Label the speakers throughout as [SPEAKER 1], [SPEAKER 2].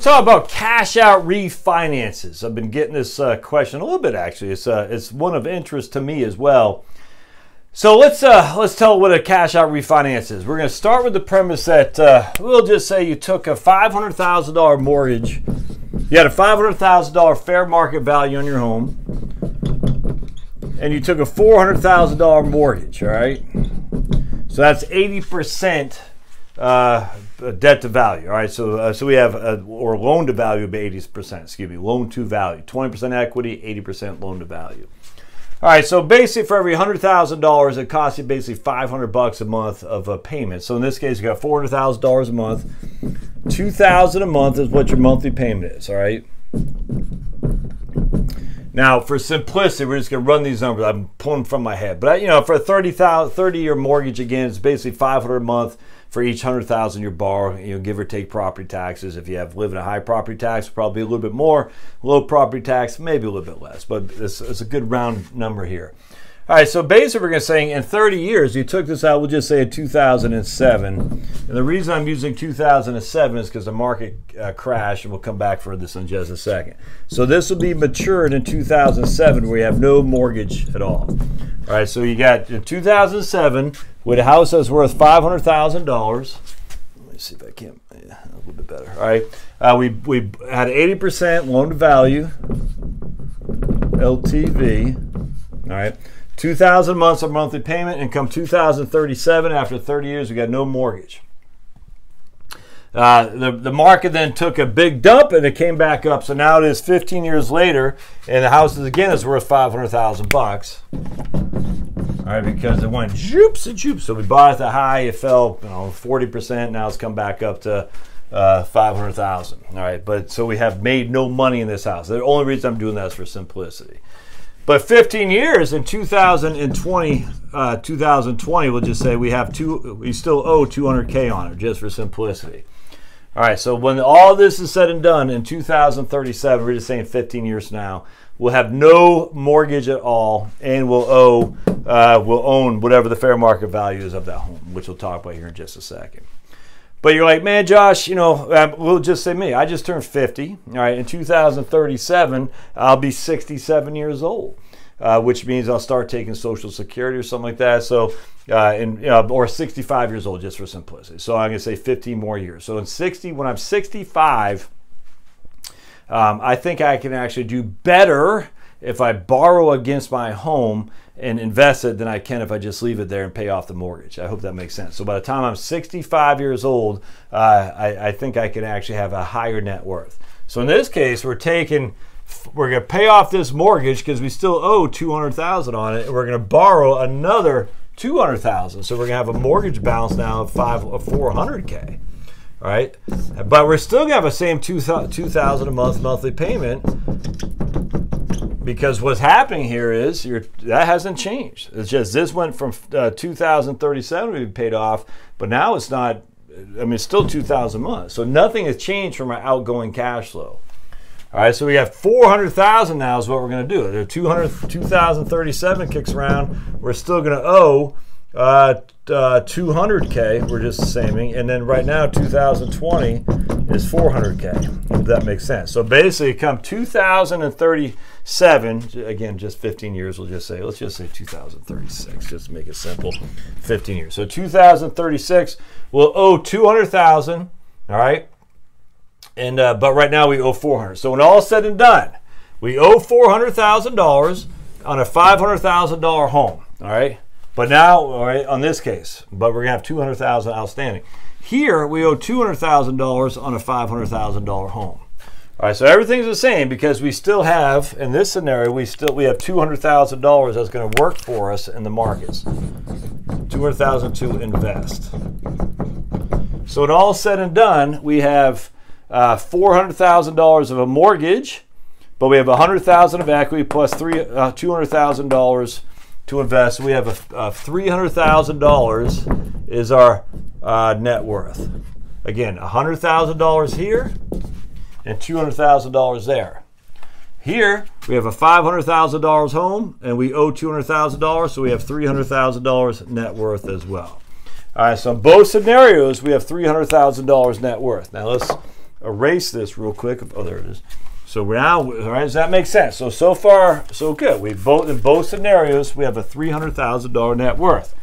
[SPEAKER 1] talk about cash out refinances. I've been getting this uh, question a little bit actually. It's uh, it's one of interest to me as well. So let's uh, let's tell what a cash out refinance is. We're going to start with the premise that uh, we'll just say you took a five hundred thousand dollar mortgage. You had a five hundred thousand dollar fair market value on your home, and you took a four hundred thousand dollar mortgage. All right, so that's eighty percent uh, debt to value. All right, so uh, so we have a, or loan to value of eighty percent. Excuse me, loan to value, twenty percent equity, eighty percent loan to value. All right, so basically for every hundred thousand dollars, it costs you basically five hundred bucks a month of a payment. So in this case, you got four hundred thousand dollars a month. Two thousand a month is what your monthly payment is. All right. Now, for simplicity, we're just going to run these numbers. I'm pulling from my head, but you know, for a 30, 30 year mortgage, again, it's basically 500 a month for each hundred thousand you borrow, you know, give or take property taxes. If you have live in a high property tax, probably a little bit more. Low property tax, maybe a little bit less, but it's, it's a good round number here. All right, so basically we're going to say in 30 years, you took this out, we'll just say in 2007. And the reason I'm using 2007 is because the market uh, crashed, and we'll come back for this in just a second. So this will be matured in 2007 where you have no mortgage at all. All right, so you got in 2007 with a house that's worth $500,000. Let me see if I can, yeah, a little bit better. All right, uh, we, we had 80% loan to value, LTV. All right. 2,000 months of monthly payment, and come 2037, after 30 years, we got no mortgage. Uh, the, the market then took a big dump and it came back up. So now it is 15 years later, and the house is again is worth 500,000 bucks. All right, because it went joops and joops. So we bought at the high, it fell you know 40%. Now it's come back up to uh, 500,000. All right, but so we have made no money in this house. The only reason I'm doing that is for simplicity. But 15 years in 2020, uh, 2020, we'll just say we have two, we still owe 200K on it, just for simplicity. All right, so when all this is said and done in 2037, we're just saying 15 years now, we'll have no mortgage at all, and we'll owe, uh, we'll own whatever the fair market value is of that home, which we'll talk about here in just a second. But you're like, man, Josh, you know, um, we'll just say me. I just turned 50. All right, in 2037, I'll be 67 years old, uh, which means I'll start taking Social Security or something like that. So, uh, in, you know, or 65 years old, just for simplicity. So I'm to say 15 more years. So in 60, when I'm 65, um, I think I can actually do better if I borrow against my home and invest it than I can if I just leave it there and pay off the mortgage. I hope that makes sense. So by the time I'm 65 years old, uh, I, I think I can actually have a higher net worth. So in this case, we're taking we're going to pay off this mortgage because we still owe 200,000 on it and we're going to borrow another 200,000. So we're going to have a mortgage balance now of 5 of 400k. All right? But we're still to have the same 2000 a month monthly payment because what's happening here is that hasn't changed. It's just this went from uh, 2037 to be paid off, but now it's not. I mean, it's still 2,000 months, so nothing has changed from our outgoing cash flow. All right, so we have 400,000 now is what we're going to do. The 200, 2037 kicks around. We're still going to owe uh, uh, 200k. We're just saming, and then right now 2020 is 400k. If that makes sense. So basically, come 2030 seven, again, just 15 years, we'll just say, let's just say 2036, just to make it simple, 15 years. So 2036, we'll owe 200,000, all right? And, uh, but right now we owe 400. So when all said and done, we owe $400,000 on a $500,000 home, all right? But now, all right, on this case, but we're gonna have 200,000 outstanding. Here, we owe $200,000 on a $500,000 home. All right, so everything's the same because we still have, in this scenario, we still we have two hundred thousand dollars that's going to work for us in the markets. Two hundred thousand to invest. So when all said and done, we have uh, four hundred thousand dollars of a mortgage, but we have a hundred thousand of equity plus three uh, two hundred thousand dollars to invest. We have a, a three hundred thousand dollars is our uh, net worth. Again, a hundred thousand dollars here and $200,000 there. Here, we have a $500,000 home and we owe $200,000, so we have $300,000 net worth as well. All right, so in both scenarios, we have $300,000 net worth. Now let's erase this real quick. Oh, there it is. So now, all right, does that make sense? So so far, so good. We both in both scenarios, we have a three hundred thousand dollar net worth.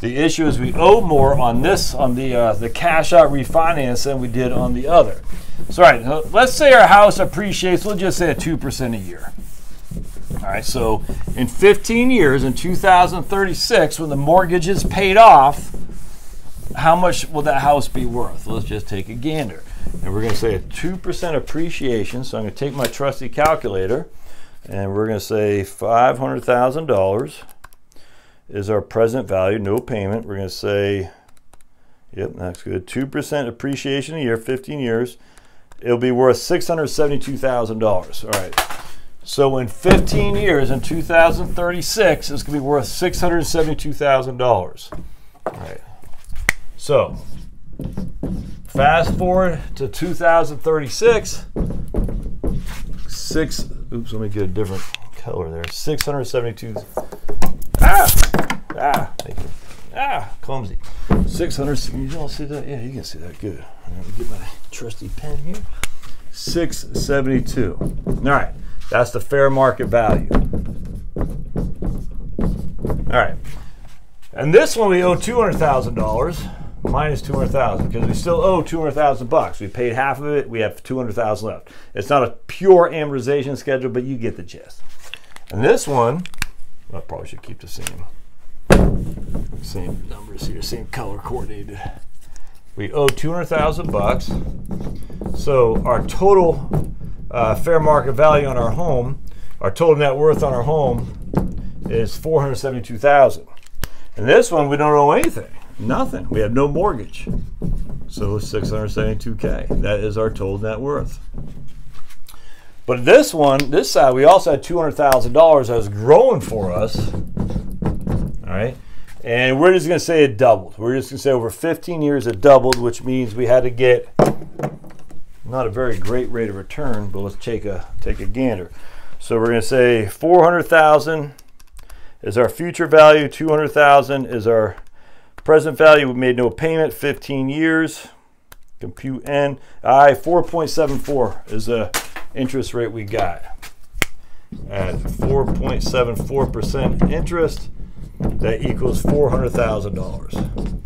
[SPEAKER 1] The issue is we owe more on this on the uh, the cash out refinance than we did on the other. So all right, let's say our house appreciates. We'll just say a two percent a year. All right, so in 15 years, in 2036, when the mortgage is paid off, how much will that house be worth? Let's just take a gander. And we're going to say a 2% appreciation. So I'm going to take my trusty calculator and we're going to say $500,000 is our present value, no payment. We're going to say, yep, that's good. 2% appreciation a year, 15 years. It'll be worth $672,000. All right. So in 15 years, in 2036, it's going to be worth $672,000. All right. So fast forward to 2036. Six. Oops. Let me get a different color there. 672. Ah. Thank you. Ah. Clumsy. 600. You all see that? Yeah, you can see that. Good. Let me get my trusty pen here. 672. All right. That's the fair market value. All right. And this one we owe $200,000 minus 200,000 because we still owe 200,000 bucks. We paid half of it, we have 200,000 left. It's not a pure amortization schedule, but you get the gist. And this one, I probably should keep the same same numbers here, same color coordinated. We owe 200,000 bucks. So our total uh, fair market value on our home, our total net worth on our home is 472,000. And this one we don't owe anything. Nothing. We have no mortgage. So 672K. That is our total net worth. But this one, this side, we also had $200,000 that was growing for us. All right. And we're just going to say it doubled. We're just going to say over 15 years it doubled, which means we had to get not a very great rate of return, but let's take a take a gander. So we're going to say 400,000 is our future value, 200,000 is our present value. We made no payment, 15 years. Compute N. I 4.74 is the interest rate we got. At 4.74% interest, that equals $400,000.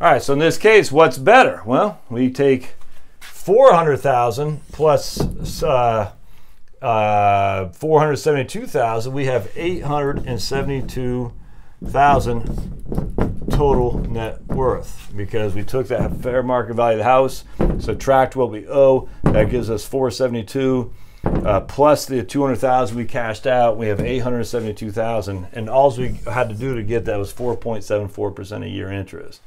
[SPEAKER 1] All right, so in this case, what's better? Well, we take 400,000 plus uh, uh, 472,000, we have 872,000 total net worth because we took that fair market value of the house, subtract what we owe, that gives us 472 uh, plus the 200,000 we cashed out, we have 872,000 and all we had to do to get that was 4.74% a year interest.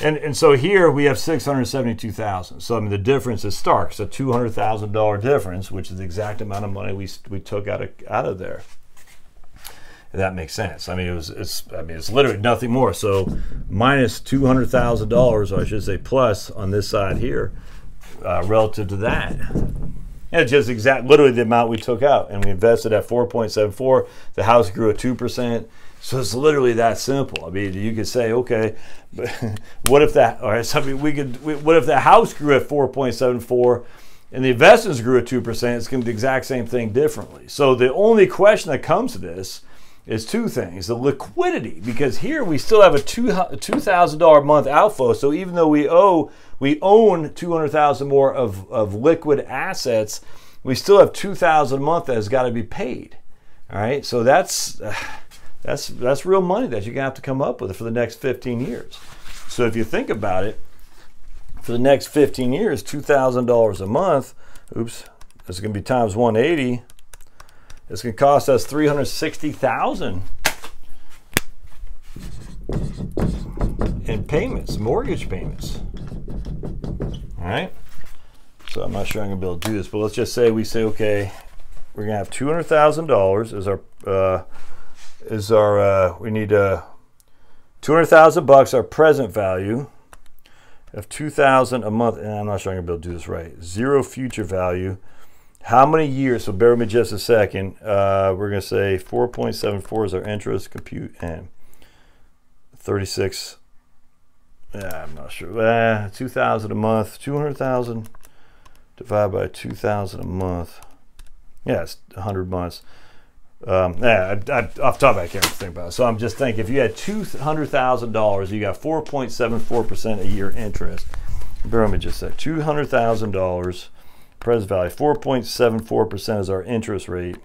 [SPEAKER 1] And and so here we have six hundred seventy-two thousand. So I mean the difference is stark. It's a two hundred thousand dollar difference, which is the exact amount of money we we took out of out of there. That makes sense. I mean it was it's I mean it's literally nothing more. So minus minus two hundred thousand dollars, or I should say plus on this side here, uh, relative to that. It's just exact literally the amount we took out, and we invested at four point seven four. The house grew at two percent. So it's literally that simple. I mean, you could say, okay, but what if that? All right, so I mean, we could. What if the house grew at four point seven four, and the investments grew at two percent? It's going to be the exact same thing differently. So the only question that comes to this is two things: the liquidity, because here we still have a two two thousand dollar month outflow. So even though we owe, we own two hundred thousand more of of liquid assets, we still have two thousand a month that has got to be paid. All right, so that's. That's that's real money that you're gonna have to come up with for the next 15 years. So if you think about it, for the next 15 years, two thousand dollars a month. Oops, it's gonna be times 180. It's gonna cost us 360,000 in payments, mortgage payments. All right. So I'm not sure I'm gonna be able to do this, but let's just say we say okay, we're gonna have two hundred thousand dollars as our uh, is our uh, we need uh, 200,000 bucks our present value of 2,000 a month and I'm not sure I'm gonna be able to do this right zero future value how many years? So bear with me just a second. Uh, we're going to say 4.74 is our interest compute and 36. Yeah, I'm not sure. Eh, uh, 2,000 a month. 200,000 divided by 2,000 a month. Yeah, it's 100 months. Um, yeah, I, I, off the top I can't think about it. So I'm just thinking if you had $200,000, you got 4.74% a year interest. Bear with me just a sec. $200,000 Present value 4.74% is our interest rate.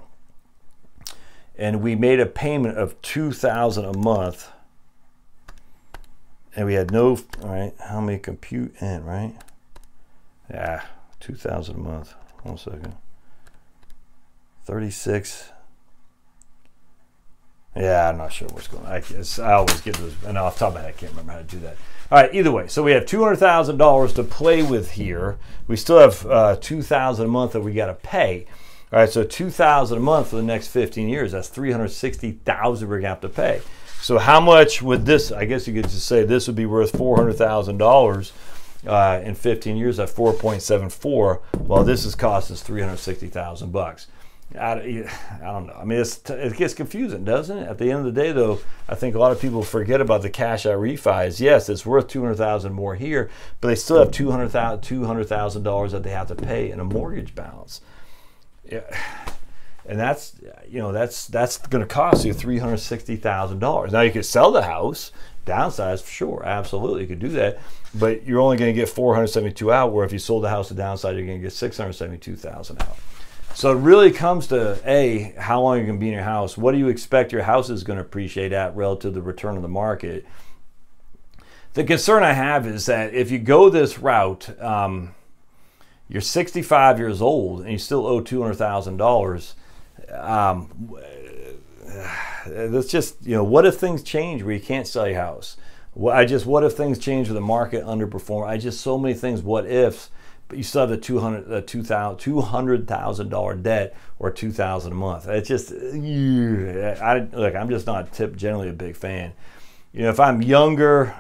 [SPEAKER 1] And we made a payment of 2000 a month. And we had no, all right, how many compute in, right? Yeah, 2000 a month. One second. 36. Yeah, I'm not sure what's going on. I, I always get those, and off the top of my head, I can't remember how to do that. All right, either way, so we have $200,000 to play with here. We still have uh, 2000 a month that we got to pay. All right, so 2000 a month for the next 15 years, that's 360000 we're going to have to pay. So how much would this, I guess you could just say this would be worth $400,000 uh, in 15 years at 4.74, while this is cost us 360,000 bucks. I, I don't know. I mean, it gets confusing, doesn't it? At the end of the day, though, I think a lot of people forget about the cash out refis. Yes, it's worth two hundred thousand more here, but they still have two hundred thousand two hundred thousand dollars that they have to pay in a mortgage balance. Yeah, and that's you know that's that's going to cost you three hundred sixty thousand dollars. Now you could sell the house, downsize for sure, absolutely, you could do that, but you're only going to get four hundred seventy two out. Where if you sold the house to downsize, you're going to get six hundred seventy two thousand out. So it really comes to A, how long you're going to be in your house. What do you expect your house is going to appreciate at relative to the return of the market? The concern I have is that if you go this route, um, you're 65 years old and you still owe $200,000. Um, that's just, you know, what if things change where you can't sell your house? I just, what if things change where the market underperform? I just, so many things, what ifs but you still have the 200 the 2000 $200,000 debt or 2000 a month. It's just I look, I'm just not tip generally a big fan. You know, if I'm younger,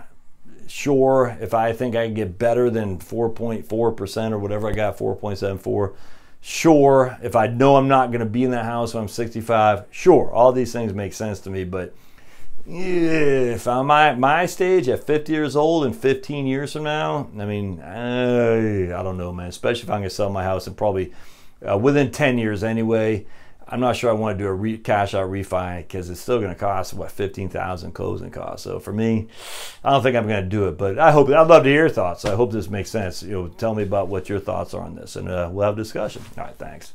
[SPEAKER 1] sure, if I think I can get better than 4.4% or whatever I got 4.74, sure, if I know I'm not going to be in that house when I'm 65, sure, all these things make sense to me, but if I'm at my stage at 50 years old and 15 years from now, I mean, I, I don't know, man. Especially if I'm to sell my house and probably uh, within 10 years anyway. I'm not sure I want to do a re- cash out refi because it's still going to cost what 15,000 closing costs. So for me, I don't think I'm going to do it. But I hope I'd love to hear your thoughts. I hope this makes sense. You know, tell me about what your thoughts are on this, and uh, we'll have a discussion. All right, thanks.